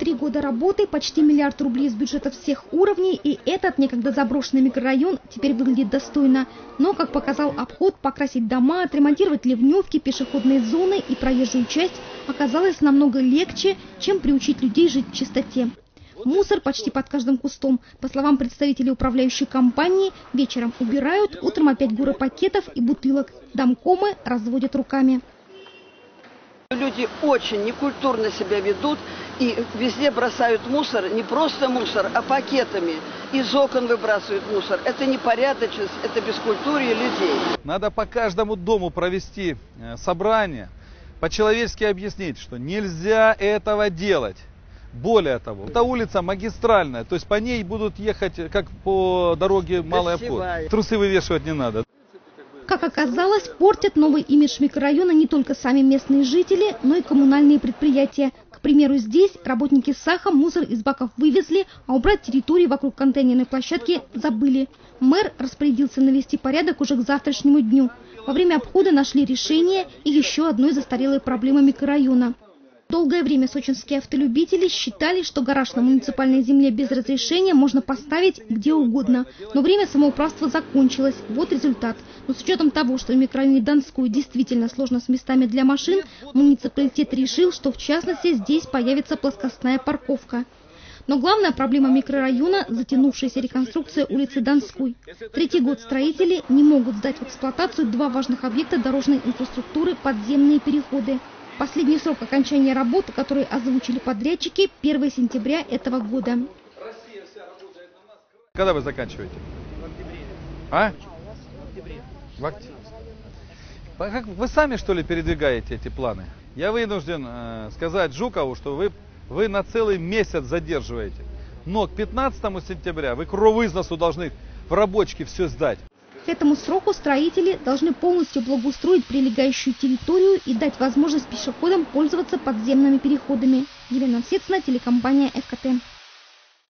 Три года работы, почти миллиард рублей из бюджета всех уровней, и этот некогда заброшенный микрорайон теперь выглядит достойно. Но, как показал обход, покрасить дома, отремонтировать ливневки, пешеходные зоны и проезжую часть оказалось намного легче, чем приучить людей жить в чистоте. Мусор почти под каждым кустом. По словам представителей управляющей компании, вечером убирают, утром опять горы пакетов и бутылок. Домкомы разводят руками. Люди очень некультурно себя ведут и везде бросают мусор, не просто мусор, а пакетами. Из окон выбрасывают мусор. Это непорядочность, это бескультурие людей. Надо по каждому дому провести э, собрание, по-человечески объяснить, что нельзя этого делать. Более того, эта улица магистральная, то есть по ней будут ехать, как по дороге обход. Гостевая. Трусы вывешивать не надо. Как оказалось, портят новый имидж микрорайона не только сами местные жители, но и коммунальные предприятия. К примеру, здесь работники САХа мусор из баков вывезли, а убрать территории вокруг контейнерной площадки забыли. Мэр распорядился навести порядок уже к завтрашнему дню. Во время обхода нашли решение и еще одной застарелой проблемы микрорайона. Долгое время сочинские автолюбители считали, что гараж на муниципальной земле без разрешения можно поставить где угодно. Но время самоуправства закончилось. Вот результат. Но с учетом того, что в микрорайоне Донской действительно сложно с местами для машин, муниципалитет решил, что в частности здесь появится плоскостная парковка. Но главная проблема микрорайона – затянувшаяся реконструкция улицы Донской. Третий год строители не могут сдать в эксплуатацию два важных объекта дорожной инфраструктуры – подземные переходы. Последний срок окончания работ, который озвучили подрядчики, 1 сентября этого года. Когда вы заканчиваете? В октябре. А? В октябре. По- Как, вы сами, что ли, передвигаете эти планы? Я вынужден э, сказать Жукову, что вы, вы на целый месяц задерживаете. Но к 15 сентября вы кровызносу должны в рабочке все сдать. К этому сроку строители должны полностью благоустроить прилегающую территорию и дать возможность пешеходам пользоваться подземными переходами. Елена Сецна, телекомпания ФКТ.